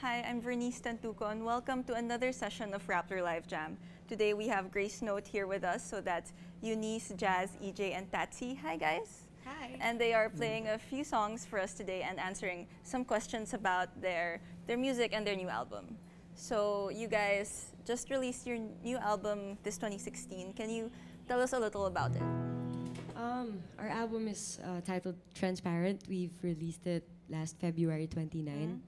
Hi, I'm Vernise Tantuco. Welcome to another session of Rappler Live Jam. Today we have Gracenote here with us, so that's Eunice, Jazz, EJ, and Tatsy. Hi, guys. Hi. And they are playing a few songs for us today and answering some questions about their, their music and their new album. So you guys just released your new album this 2016. Can you tell us a little about it? Um, our album is uh, titled Transparent. We've released it last February 29.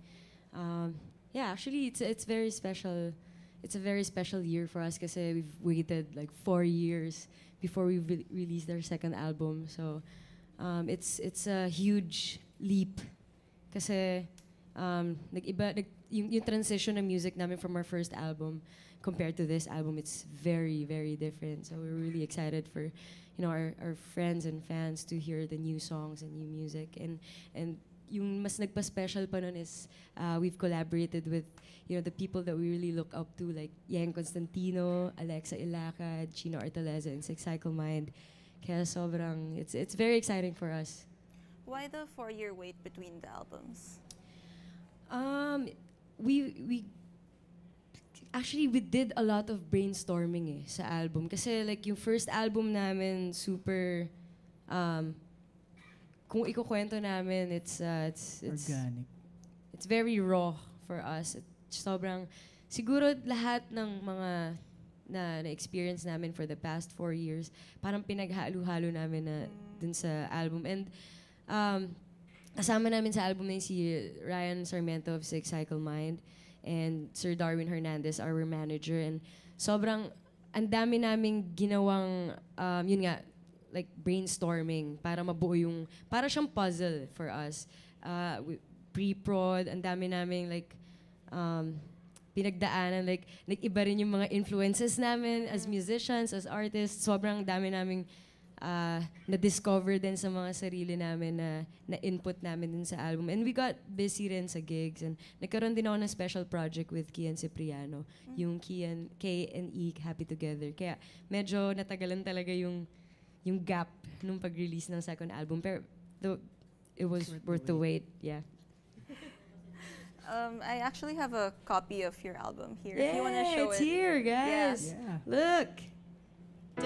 Um, yeah, actually, it's it's very special. It's a very special year for us because we've waited like four years before we re- released our second album. So um, it's it's a huge leap kasi um, nag-iba, nag, yung, yung transition ng music namin from our first album compared to this album, it's very, very different. So we're really excited for, you know, our, our friends and fans to hear the new songs and new music. And, and yung mas nagpa-special pa nun is uh, we've collaborated with, you know, the people that we really look up to, like Yang Constantino, Alexa Ilacad, Chino Artaleza, and Six Cycle Mind. Kaya sobrang, it's, it's very exciting for us. Why the four-year wait between the albums? Um, we we actually we did a lot of brainstorming eh sa album kasi like yung first album namin super um kung ikukwento namin it's uh, it's it's Organic. it's very raw for us. It, sobrang siguro lahat ng mga na na-experience namin for the past four years, parang pinaghalo-halo namin na dun sa album. And um, kasama namin sa album na si Ryan Sarmiento of Six Cycle Mind and Sir Darwin Hernandez, our manager. And sobrang, ang dami naming ginawang, um, yun nga, like brainstorming para mabuo yung, para siyang puzzle for us. Uh, pre-prod, ang dami naming like, um, pinagdaanan, like, nag-iba rin yung mga influences namin as musicians, as artists. Sobrang dami naming uh, na-discover din sa mga sarili namin na, na input namin din sa album. And we got busy rin sa gigs. And nagkaroon din ako ng special project with Kian Cipriano. Yung Kian, K and E, Happy Together. Kaya medyo natagalan talaga yung yung gap nung pag-release ng second album. Pero the, it was worth, the wait. Yeah. Um, I actually have a copy of your album here. if you want to Yeah, show it's it. here, guys. Yeah. Look.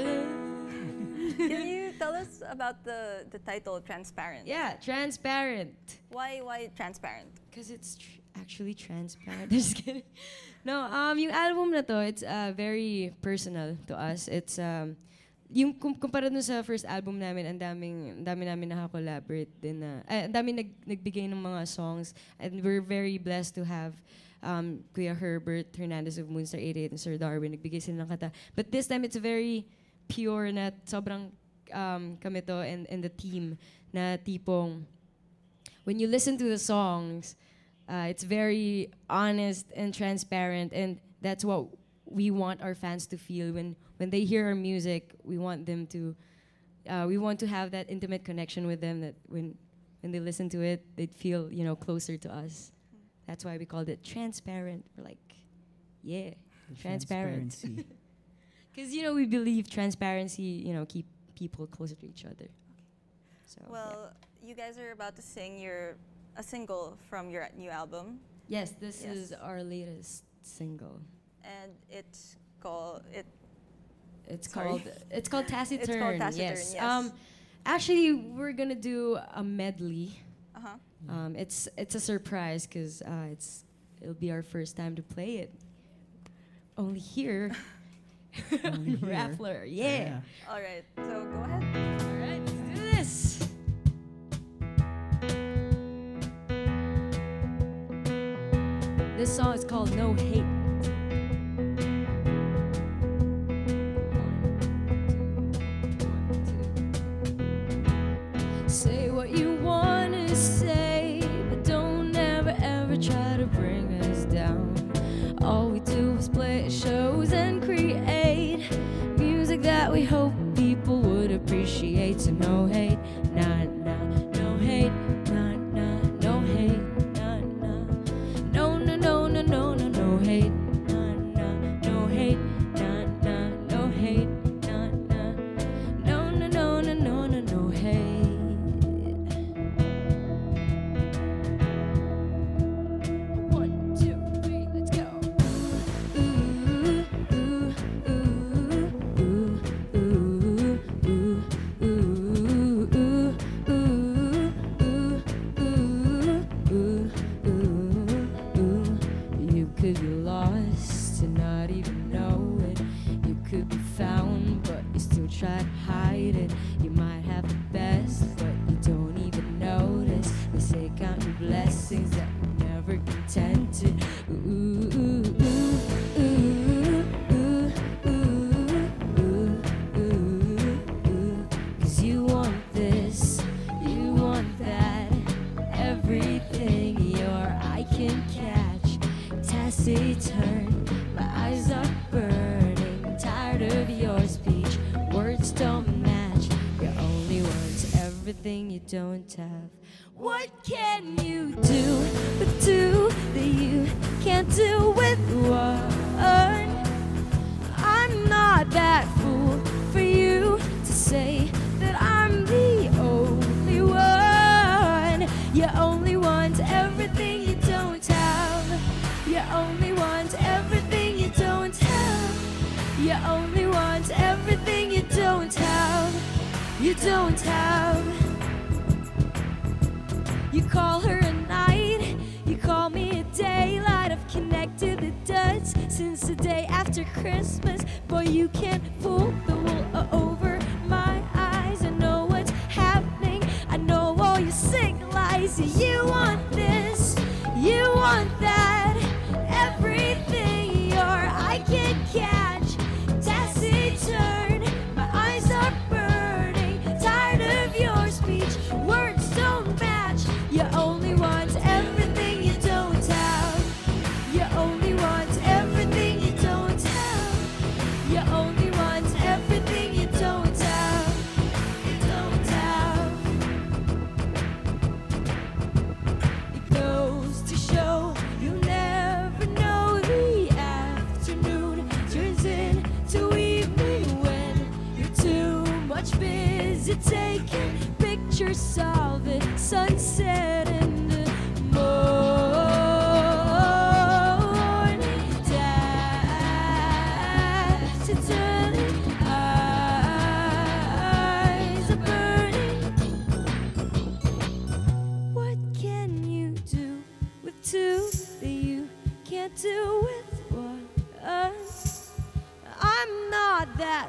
Can you tell us about the, the title Transparent? yeah, transparent. Why why transparent? Because it's tr- actually transparent. Just kidding. No, um, yung album na to, it's uh, very personal to us. It's, um, yung kum- kumpara dun sa first album namin, ang daming, dami namin nakakollaborate din na, eh, ang dami nag, nagbigay ng mga songs. And we're very blessed to have um, Kuya Herbert Hernandez of Moonstar 88 and Sir Darwin. Nagbigay sila ng kata. But this time, it's very pure na sobrang um, kami to and, and the team na tipong when you listen to the songs, uh, it's very honest and transparent, and that's what we want our fans to feel when when they hear our music. We want them to, uh, we want to have that intimate connection with them. That when when they listen to it, they'd feel you know closer to us. That's why we called it transparent. We're like, yeah, transparent. Transparency. Because you know we believe transparency. You know, keep people closer to each other. So yeah. Well, you guys are about to sing your a single from your new album, yes, this Yes. is our latest single. And it's called it. It's Sorry. called it's called Taciturn. It's called Taciturn, Yes. yes. Um, actually, we're gonna do a medley. Uh huh. Um, it's it's a surprise because uh, it's it'll be our first time to play it. Only here. Only on here. Rappler. Yeah. All right. So go ahead. All right, let's do this. This song is called No Hate. No hate, don't have. What can you do with two that you can't do with one? I'm not that fool for you to say that I'm the only one. You only want everything you don't have. You only want everything you don't have. You only want everything you don't have. You don't have. Call her a night, you call me a daylight. I've connected the dots since the day after Christmas. Boy, you can't fool the taking pictures of the sunset and the morning. Taciturn eyes are burning. What can you do with two that you? Can't do with one? I'm not that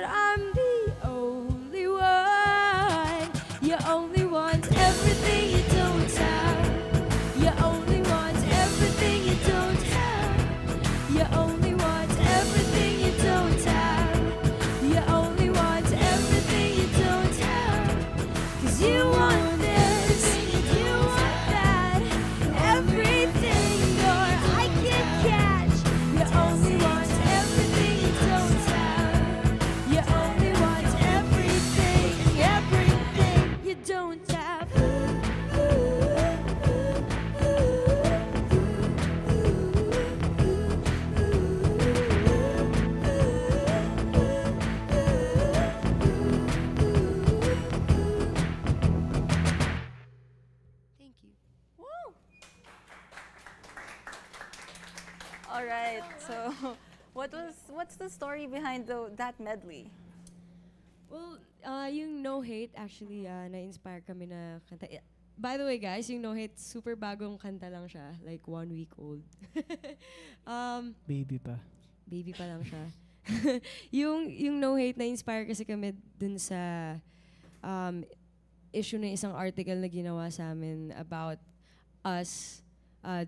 that I'm All right. So, what was what's the story behind the, that medley? Well, uh, yung No Hate, actually, uh, na-inspire kami na kanta. Eh, By the way, guys, yung No Hate, super bagong kanta lang siya. Like, one week old. um, Baby pa. baby pa lang siya. yung, yung No Hate, na-inspire kasi kami dun sa um, issue ng isang article na ginawa sa amin about us uh,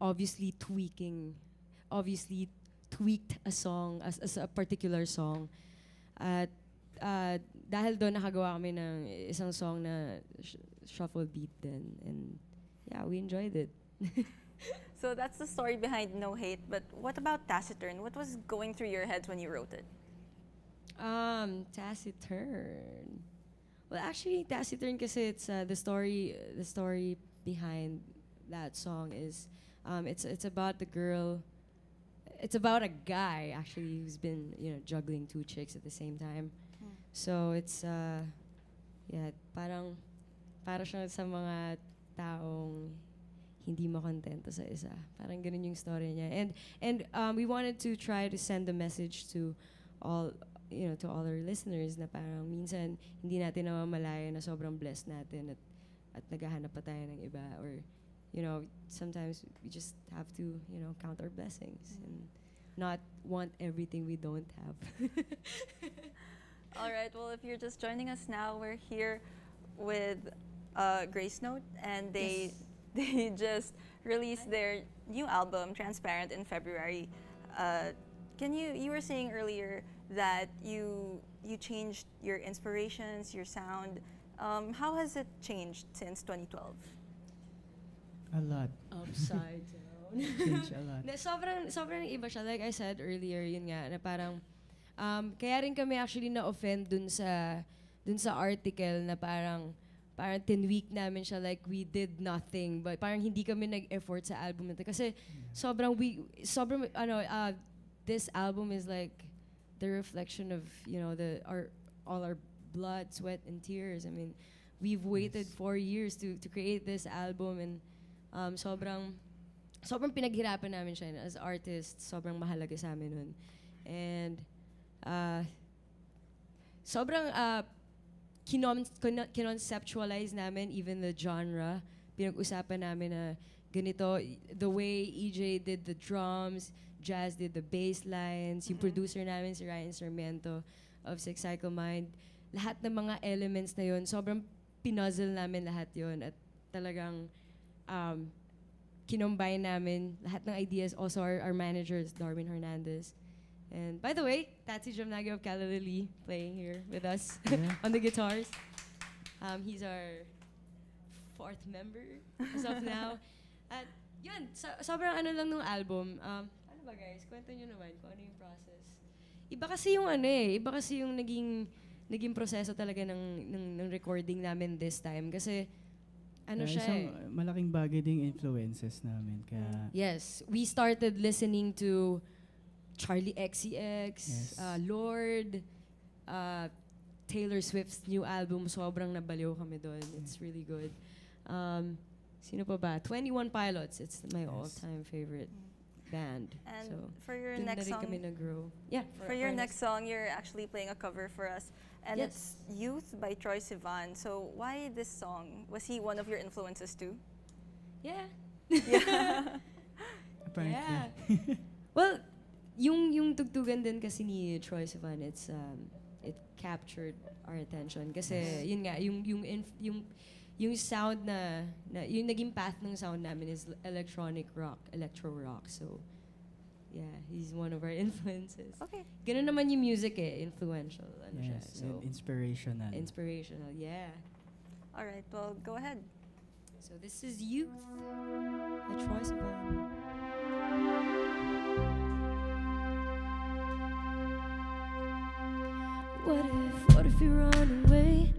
obviously tweaking, obviously tweaked a song as, as a particular song. At uh, dahil doon nakagawa kami ng isang song na sh- shuffle beat din. And yeah, we enjoyed it. So that's the story behind No Hate. But what about Taciturn? What was going through your heads when you wrote it? Um, Taciturn. Well, actually, Taciturn kasi it's uh, the story. The story behind that song is, um, it's it's about the girl. It's about a guy actually who's been you know juggling two chicks at the same time. So it's uh, yeah, parang para siya sa mga taong hindi makontento sa isa. Parang ganun yung story niya. And and um, we wanted to try to send a message to all you know to all our listeners na parang minsan hindi natin namamalayan na sobrang blessed natin at at naghahanap pa tayo ng iba or you know sometimes we just have to you know count our blessings and not want everything we don't have. All right. Well, if you're just joining us now, we're here with uh, Gracenote, and they they just released their new album, Transparent, in February. Uh, can you you were saying earlier that you you changed your inspirations, your sound. Um, how has it changed since 2012? A lot. Upside down. Change a lot. Na, sobrang, sobrang iba siya. Like I said earlier, yun nga, na parang, um, kaya rin kami actually na-offend dun sa, dun sa article na parang, parang tinweak namin siya like we did nothing. But parang hindi kami nag-effort sa album na to. Kasi sobrang we, sobrang, ano, uh, this album is like the reflection of, you know, the, our, all our blood, sweat, and tears. I mean, we've waited Yes. four years to, to create this album and um, sobrang, sobrang pinaghirapan namin siya as artists. Sobrang mahalaga sa amin nun. And, uh, sobrang uh, kinon- kinon- kinonceptualize namin even the genre. Pinag-usapan namin na ganito, the way EJ did the drums, Jazz did the bass lines, yung Mhm. producer namin si Ryan Sarmiento of Six Cycle Mind, lahat ng mga elements na yon sobrang pinuzzle namin lahat yon at talagang um, kinombine namin lahat ng ideas. Also, our, our manager is Darwin Hernandez. And by the way, Tatsi Jamnagi of Kalalili playing here with us Yeah. on the guitars. Um, he's our fourth member as of now. At yun, so, sobrang ano lang nung album. Um, ano ba guys, kwento nyo naman kung ano yung process. Iba kasi yung ano eh, iba kasi yung naging naging proseso talaga ng, ng, ng recording namin this time. Kasi ano Kaya siya isang eh. malaking bagay ding influences namin. Kaya, Yes, we started listening to Charlie XCX, Yes. uh, Lord, uh, Taylor Swift's new album. Sobrang nabaliw kami doon. It's really good. Um, sino pa ba? 21 Pilots. It's my Yes. all-time favorite band. And so, for your next song, kami nag-grow. Yeah. for your next song, you're actually playing a cover for us, and Yes. it's "Youth" by Troy Sivan. So why this song? Was he one of your influences too? Yeah. Yeah. apparently, Yeah. well, yung yung tugtugan din kasi ni Troy Sivan, it's um it captured our attention kasi Yes. yun nga yung yung inf- yung yung sound na, na yung naging path ng sound namin is electronic rock, electro rock. So yeah, he's one of our influences. okay. Ganun naman yung music eh, influential ano siya. So inspirational. inspirational, yeah. All right. Well, go ahead. So this is Youth by Troye Sivan. What if, what if you run away?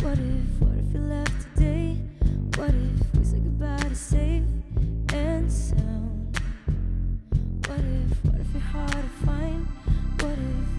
What if, what if you left today? What if we said goodbye to safe and sound? What if, what if you're hard to find? What if,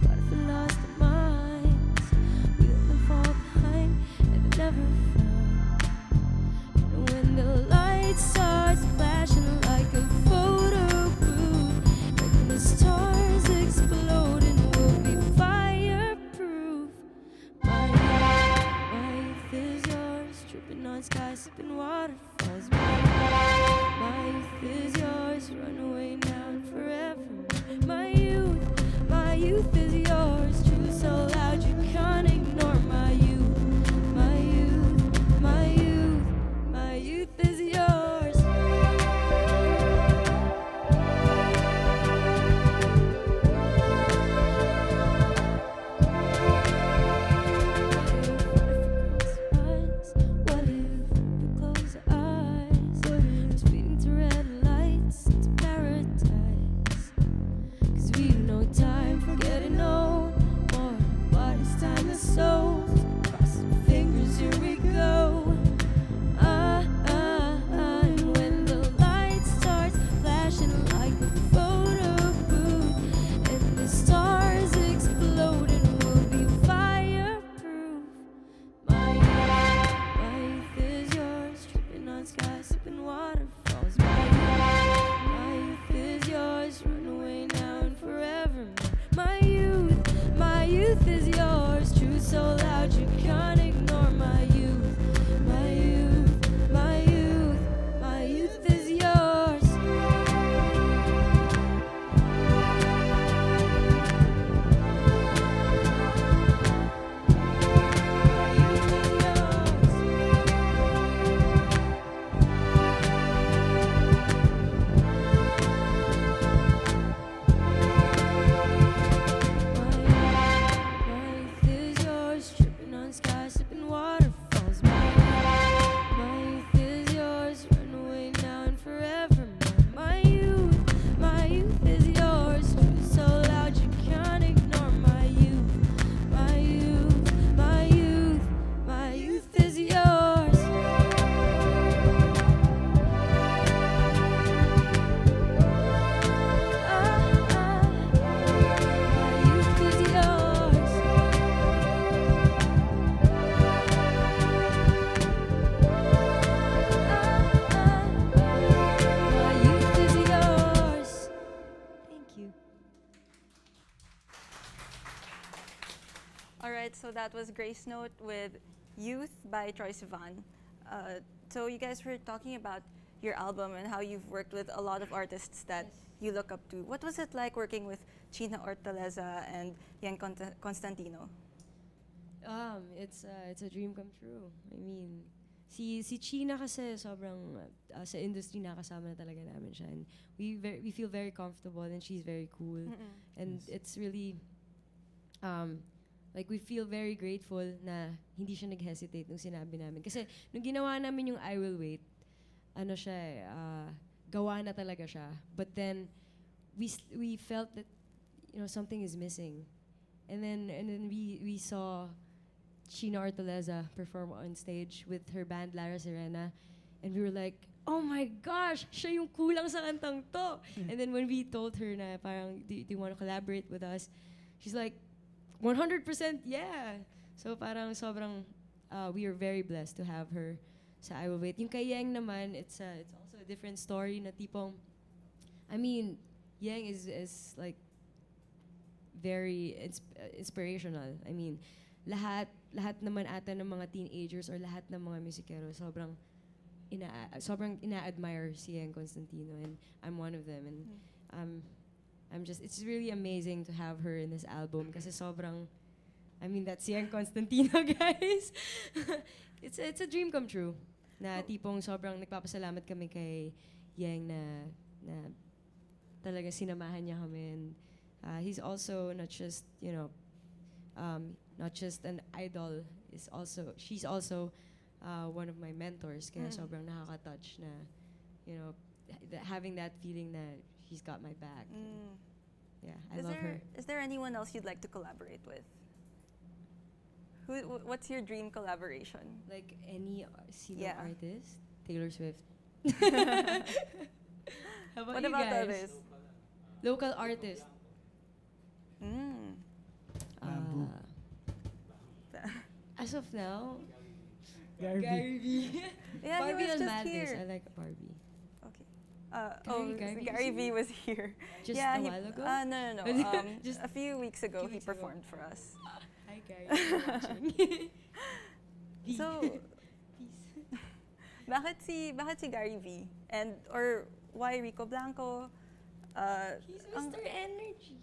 that was Gracenote with Youth by Troye Sivan. Uh, so you guys were talking about your album and how you've worked with a lot of artists that you look up to. What was it like working with Chynna Ortaleza and Yan Conta- Constantino? Um, it's uh, it's a dream come true. I mean, si si Chynna kasi sobrang uh, sa industry nakasama na talaga namin siya and we very, we feel very comfortable and she's very cool and Yes. it's really um like we feel very grateful na hindi siya nag-hesitate nung sinabi namin. Kasi nung ginawa namin yung I Will Wait ano siya eh, uh, gawa na talaga siya. But then we we felt that you know something is missing. And then and then we we saw China Ortaleza perform on stage with her band Lara Serena. And we were like oh my gosh siya yung kulang sa kantang to. And then when we told her na parang do, do you want to collaborate with us? She's like 100% yeah. So parang sobrang uh, we are very blessed to have her sa I Will Wait yung kay Yang naman it's uh, it's also a different story na tipong I mean Yang is is like very ins- uh, inspirational. I mean, lahat lahat naman ata ng mga teenagers or lahat ng mga musikero sobrang ina sobrang ina-admire si Yang Constantino and I'm one of them and um I'm just it's really amazing to have her in this album kasi sobrang I mean that's Yang Constantino guys. it's a, it's a dream come true. Na tipong sobrang nagpapasalamat kami kay Yang na na talaga sinamahan niya kami and uh, he's also not just you know um, not just an idol is also she's also uh, one of my mentors kaya Mm. sobrang nakaka-touch na you know th- having that feeling that she's got my back Mm. yeah I is love there her is there anyone else you'd like to collaborate with? Who, wh- what's your dream collaboration? like any uh, sino Yeah. artist Taylor Swift How about what you about guys? others? local artist Mm. Uh, as of now Gary V. Gary V Yeah, Barbie he was and just Madness here. I like Barbie Okay. Uh, Gary- oh, Gary Gary, was V here? was here. just yeah, a he, while ago Uh, no, no, no. Um, Just a few weeks ago, he weeks ago. performed for us. Hi Gary, if you're watching. V. So, Peace. bakit si bakit si Gary V? And or why Rico Blanco? Uh, He's ang, Mr. Energy.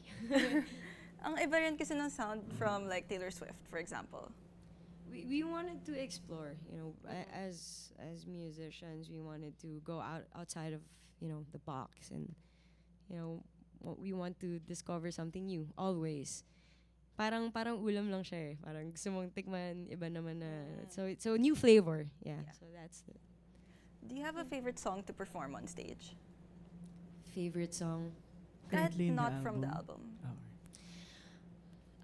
ang iba rin kasi ng sound from like Taylor Swift, for example. we, we wanted to explore, you know, as as musicians, we wanted to go out outside of, you know, the box and you know, we want to discover something new always. Parang parang ulam lang siya eh. Parang gusto mong tikman, iba naman na. So so new flavor. Yeah. Yeah. So that's the Do you have a favorite song to perform on stage? favorite song. Kahit Currently in the not from the album. album. Oh,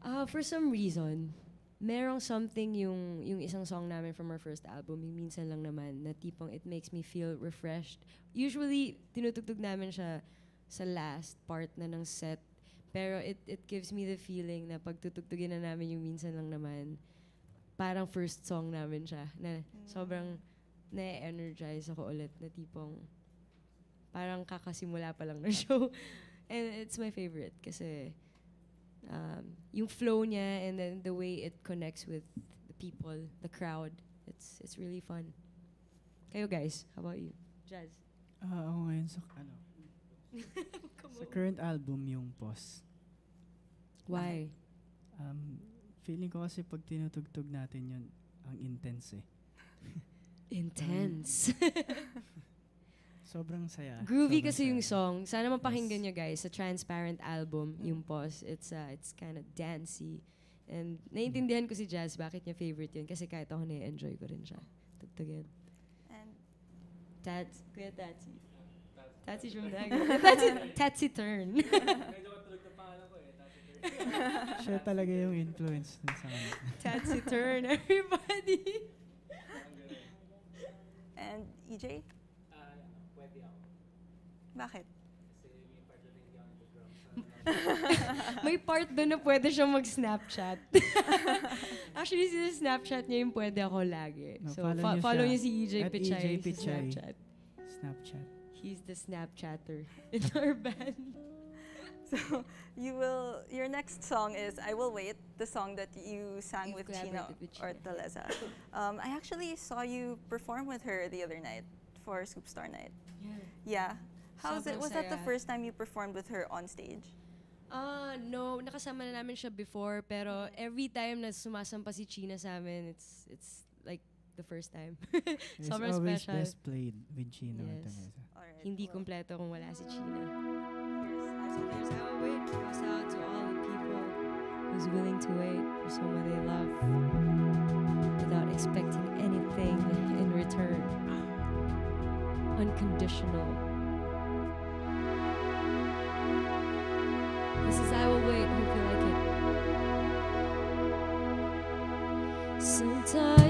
Uh, for some reason, merong something yung yung isang song namin from our first album, yung minsan lang naman, na tipong it makes me feel refreshed. Usually, tinutugtog namin siya sa last part na ng set. Pero it it gives me the feeling na pag tutugtugin na namin yung minsan lang naman, parang first song namin siya. Na sobrang na-energize ako ulit na tipong parang kakasimula pa lang ng show. And it's my favorite kasi um, yung flow niya and then the way it connects with the people, the crowd. It's it's really fun. Kayo guys, how about you? Jazz. Ah, ako ngayon sa, ano, sa current album yung Pause. Why? Um, feeling ko kasi pag tinutugtog natin yun, ang intense eh. Intense. Sobrang saya. Groovy sobrang kasi yung saya. song. Sana mapakinggan Yes. nyo guys sa Transparent album, Mm. yung pause. It's uh, it's kind of dancey. And naiintindihan ko si Jazz bakit niya favorite yun kasi kahit ako na-enjoy ko rin siya. Tugtugin. And Tats, Kuya Tatsy. Tatsy from Dagat. Tatsy, Tatsy turn. Siya talaga yung influence dun sa kanya. Tatsy turn, everybody. and EJ? Bakit? May part doon na pwede siya mag-Snapchat. Actually, si Snapchat niya yung pwede ako lagi. No, so, follow, fo- niyo, follow niyo si EJ Pichay, EJ Pichay. Snapchat. Snapchat. He's the Snapchatter in our band. So you will your next song is I Will Wait, the song that you sang with Chynna Ortaleza. um, I actually saw you perform with her the other night for Scoop Star Night. Yeah. Yeah. It? Was that the first time you performed with her on stage? Uh, no, nakasama na namin siya before, pero every time na sumasampa si Chynna sa amin, it's, it's like the first time. Sobrang always special. best played with Chynna yes. Right, Hindi well. kompleto kung wala si out to all the people who's willing to wait for someone they love without expecting anything in return. Unconditional. This is I Will Wait. Hope you like it. Sometimes.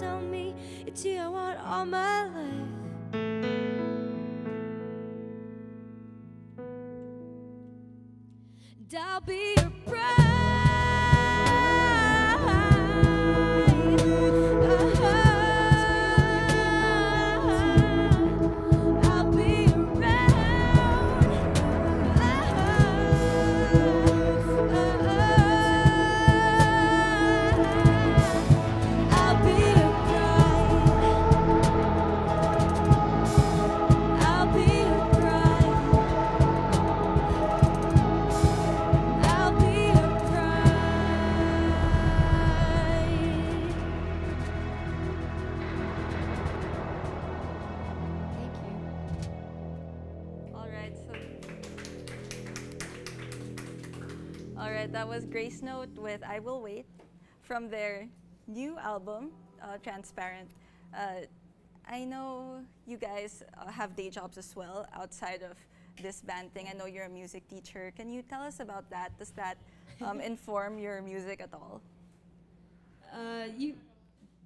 tell me it's you I want all my life. I'll be from their new album, uh, Transparent. Uh, I know you guys uh, have day jobs as well outside of this band thing. I know you're a music teacher. Can you tell us about that? Does that um, inform your music at all? Uh, you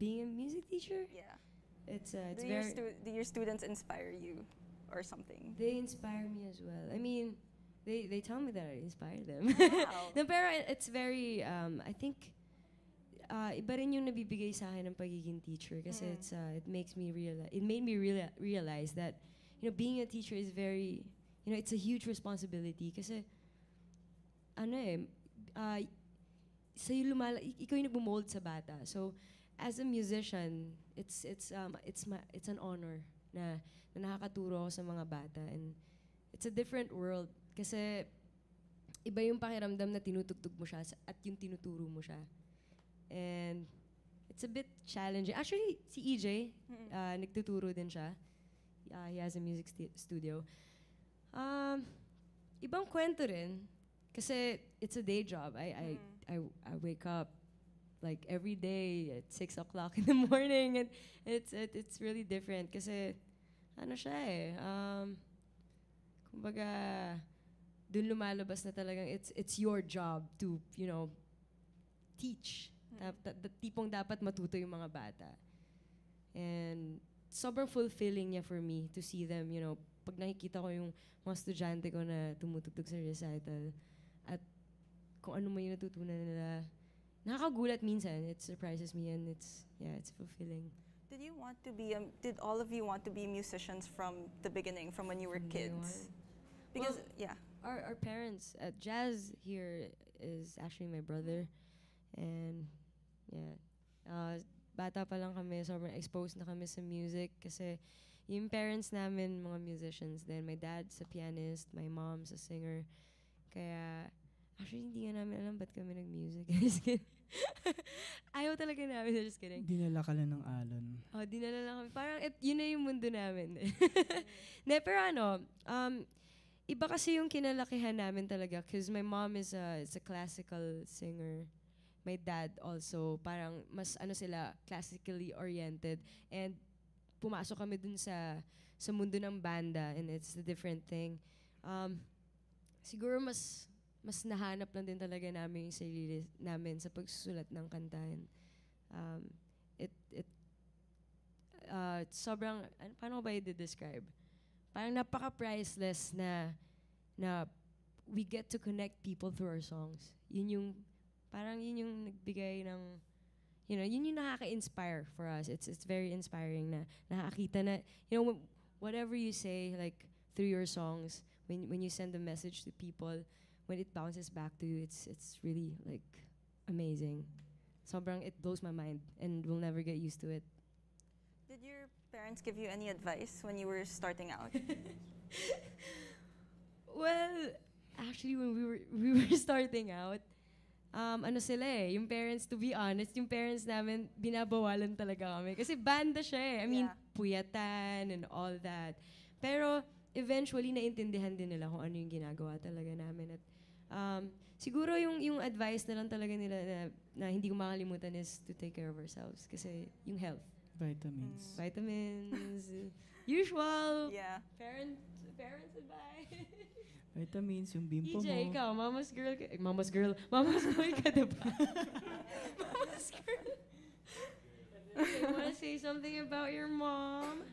being a music teacher, Yeah. it's uh, it's do, your very. stu- do your students inspire you or something? They inspire me as well. I mean, they they tell me that I inspire them. Wow. no, pero it's very, um, I think, uh, iba rin yung nabibigay sa akin ng pagiging teacher kasi Mm. it's, uh, it makes me realize, it made me reala- realize that, you know, being a teacher is very, you know, it's a huge responsibility kasi, ano eh, uh, sa'yo lumala, ik- ikaw yung nagmumold sa bata. So, as a musician, it's, it's, um, it's, ma- it's an honor na, na nakakaturo ako sa mga bata and it's a different world kasi iba yung pakiramdam na tinutugtog mo siya sa- at yung tinuturo mo siya. And it's a bit challenging. Actually, si EJ, Mm. uh, nagtuturo din siya. Uh, he has a music sti- studio. Um, ibang kwento rin. Kasi it's a day job. I, I, I, I wake up like every day at 6 o'clock in the morning and it's it, it's really different kasi ano siya eh um kumbaga dun lumalabas na talagang it's it's your job to you know teach Tap- ta- ta- tipong dapat matuto yung mga bata. And sobrang fulfilling niya for me to see them you know pag nakikita ko yung mga estudyante ko na tumutugtog sa recital at kung ano man yung natutunan nila nakakagulat minsan. It surprises me and it's yeah it's fulfilling. Did you want to be? Um, did all of you want to be musicians from the beginning, from when you were kids? Because Well, yeah, our our parents uh, Jazz here is actually my brother. And yeah uh, bata pa lang kami sobrang exposed na kami sa music kasi yung parents namin mga musicians then my dad's a pianist my mom's a singer kaya actually hindi nga namin alam ba't kami nag-music just kidding ayaw talaga namin just kidding Dinala ka lang ng alon. Oh, dinala lang kami. Parang et, yun na yung mundo namin. ne, pero ano, um, iba kasi yung kinalakihan namin talaga because my mom is a, is a classical singer. My dad also, parang mas ano sila, classically oriented. And pumasok kami dun sa sa mundo ng banda and it's a different thing. Um, siguro mas mas nahanap lang din talaga namin yung sarili namin sa pagsusulat ng kanta. And, um, it, it, uh, sobrang, ano, paano ba i-describe? Parang napaka-priceless na, na we get to connect people through our songs. Yun yung, parang yun yung nagbigay ng, you know, yun yung nakaka-inspire for us. It's, it's very inspiring na nakakita na, you know, whatever you say, like, through your songs, when, when you send a message to people, when it bounces back to you, it's, it's really, like, amazing. Sobrang, it blows my mind and we'll never get used to it. did your parents give you any advice when you were starting out? Well, actually, when we were we were starting out, um, ano sila eh, yung parents, to be honest, yung parents namin, binabawalan talaga kami. Kasi banda siya eh. I mean, Yeah. puyatan and all that. Pero, eventually, naintindihan din nila kung ano yung ginagawa talaga namin. At, um, siguro yung, yung advice na lang talaga nila na, na hindi ko makalimutan is to take care of ourselves. Kasi yung health. Vitamins. Vitamins, usual. yeah. Parents, parents advice. Vitamins, yung bimpo EJ, mo. ikaw, mama's girl ka. eh, Mama's girl. Mama's boy ka, diba? mama's girl. Okay, you wanna say something about your mom?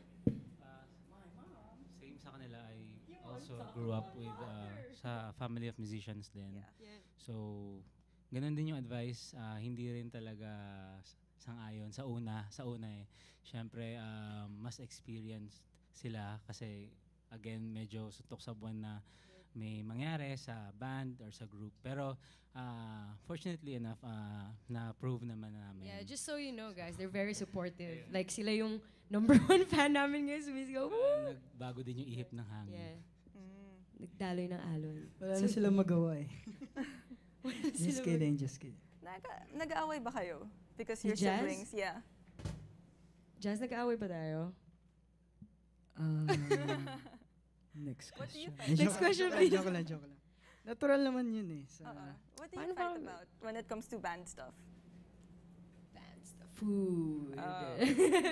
Same sa kanila, I also grew up with uh, sa family of musicians din. Yeah. Yeah. So, ganun din yung advice. ah, hindi rin talaga sang-ayon sa una. Sa una eh. Siyempre, um, mas experienced sila kasi again, medyo suntok sa buwan na may mangyari sa band or sa group. Pero, ah, fortunately enough, ah, na-prove naman namin. Yeah, just so you know, guys, they're very supportive. Like, sila yung number one fan namin ngayon. Sumisigaw, woo! nagbago din yung ihip ng hangin. Yeah. Mm. Nagdaloy ng alon. Wala na silang magawa eh. Just kidding, just kidding. Naga- nag-aaway ba kayo? Because Si your Jazz? siblings, yeah. Jazz, nag-aaway ba tayo? Um, next What do you question. think? Next joke- question, please. Joke lang, joke lang. Natural naman yun eh. Sa, Uh-uh. What do Paano you fight ba- about when it comes to band stuff? That's the food. Oh.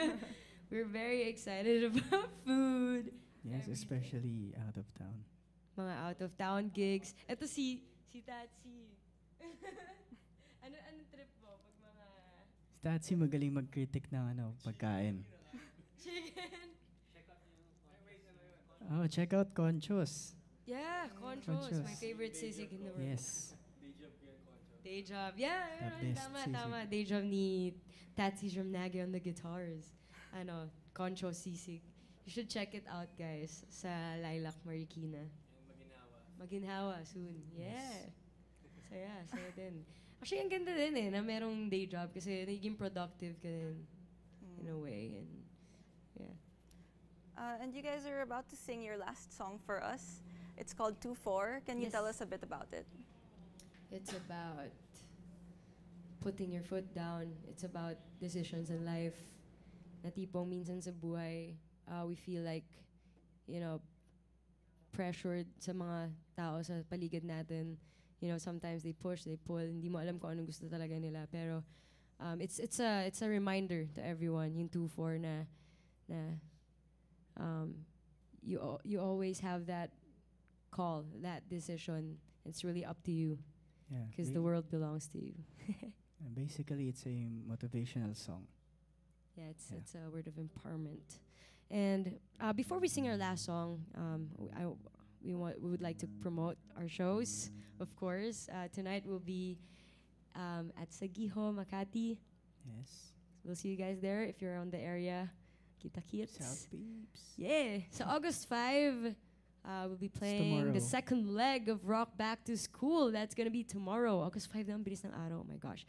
We're very excited about food. Yes, especially out of town. Mga out of town gigs. Ito si si Tatsi. ano ano trip mo pag mga Statsi magaling mag-critic ng ano, pagkain. Oh, check out Conchos. Yeah, conchos. My Conchos. favorite sisig in the world. Yes. Day job. Yeah, yun, tama, sisig. tama. Day job ni Tatsi from Nagi on the guitars. Ano, concho sisig. You should check it out, guys, sa Lilac Marikina. Maginhawa soon. Yeah. Saya, saya din. Actually, ang ganda din eh, na merong day job kasi naging productive ka din in a way. And. Uh, and you guys are about to sing your last song for us. It's called 2-4. Can you Yes. tell us a bit about it? It's about putting your foot down. It's about decisions in life. Na tipong minsan sa buhay, uh, we feel like, you know, pressured sa mga tao sa paligid natin. You know, sometimes they push, they pull. Hindi mo alam kung anong gusto talaga nila. Pero um, it's it's a it's a reminder to everyone yung 2-4 na na um, you you always have that call, that decision. It's really up to you because ba- the world belongs to you. uh, basically, it's a motivational song. Yeah, it's Yeah. it's a word of empowerment. And uh, before we sing our last song, um, I, we want we would like to promote our shows. Of course, uh, tonight will be um, at Saguijo Makati. Yes. We'll see you guys there if you're on the area. Kita kits. South Peeps. Yeah. So August 5, uh, we'll be playing tomorrow. the second leg of Rock Back to School. That's going to be tomorrow. August 5 na ang bilis ng araw. Oh my gosh.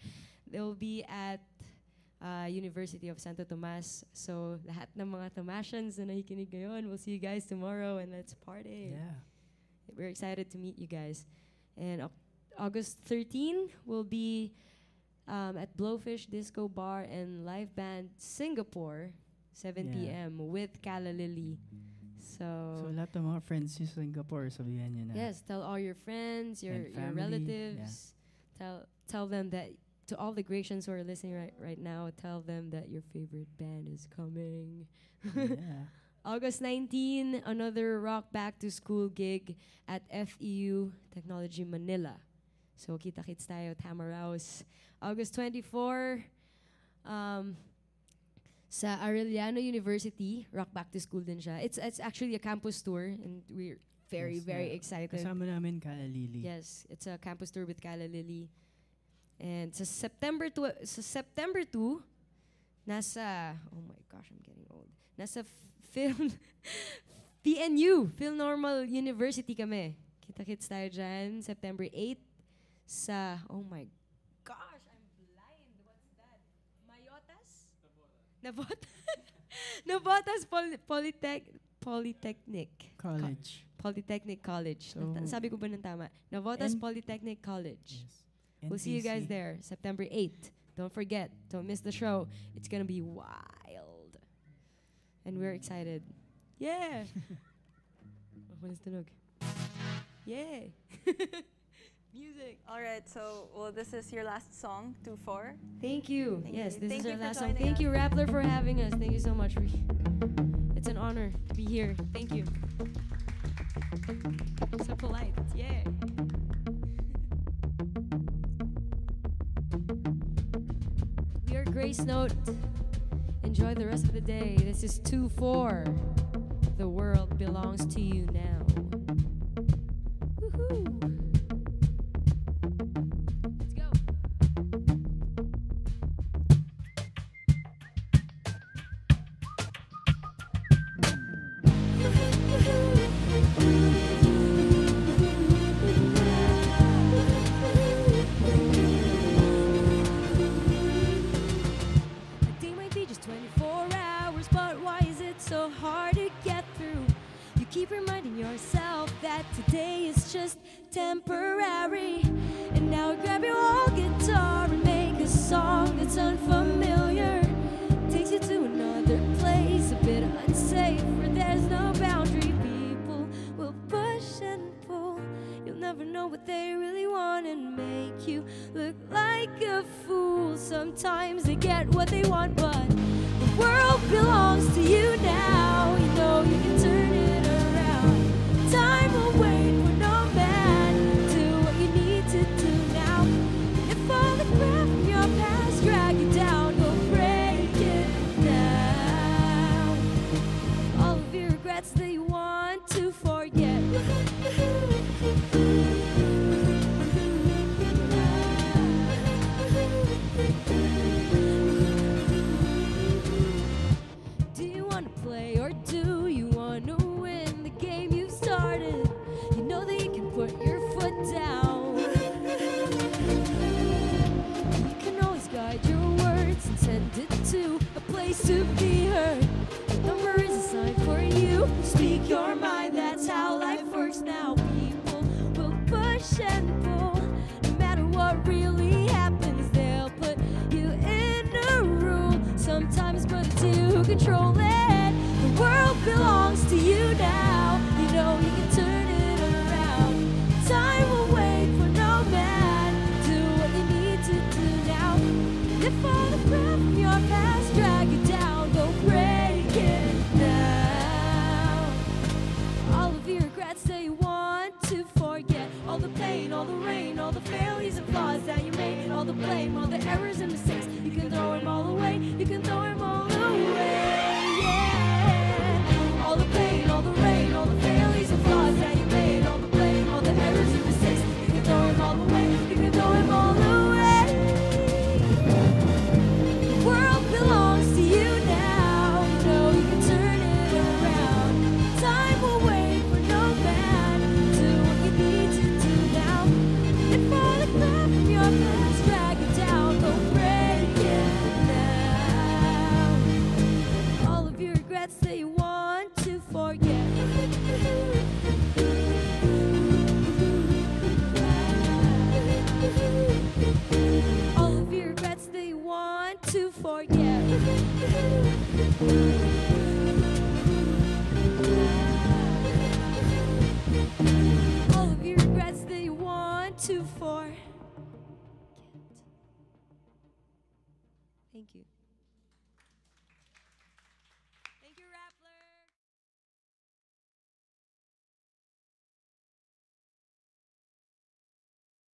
They'll be at uh, University of Santo Tomas. So lahat ng mga Tomasians na nakikinig ngayon, we'll see you guys tomorrow and let's party. Yeah. We're excited to meet you guys. And August 13 will be um, at Blowfish Disco Bar and Live Band Singapore, 7 Yeah. p.m. with Callalily. So, So, lahat ng mga friends sa Singapore, sabihan nyo na. yes, tell all your friends, your, your relatives. Tell tell them that to all the Grecians who are listening right right now. Tell them that your favorite band is coming. yeah. August 19, another Rock Back to School gig at FEU Technology Manila. So, kita-kits tayo, Tamaraos. August 24, um, sa Arellano University, Rock Back to School din siya. It's, it's actually a campus tour and we're very, Yes, very yeah. excited. Kasama namin Kala Lily. Yes, it's a campus tour with Kala Lily. And sa September to sa September 2, nasa oh my gosh, I'm getting old. Nasa film PNU, Phil Normal University kami. Kita-kits tayo dyan, September 8 sa oh my Poly- Polytech Polytechnic. College. Polytechnic College. So- sabi ko ba ng tama? Navotas Polytechnic College. Yes. We'll see you guys there, September 8th. Don't forget, don't miss the show. It's gonna be wild. And we're excited. Yeah! oh, walang tunog. Yeah! Music! All right, so well, this is your last song, 2-4. Thank you. Thank yes, you. this Thank is our last song. Thank us. you, Rappler, for having us. Thank you so much. It's an honor to be here. Thank you. So polite. Yeah. we are Gracenote. Enjoy the rest of the day. This is 2 4. The world belongs to you now. failures and flaws that you made, all the blame, all the errors and mistakes. You can throw them all away, you can throw them all away.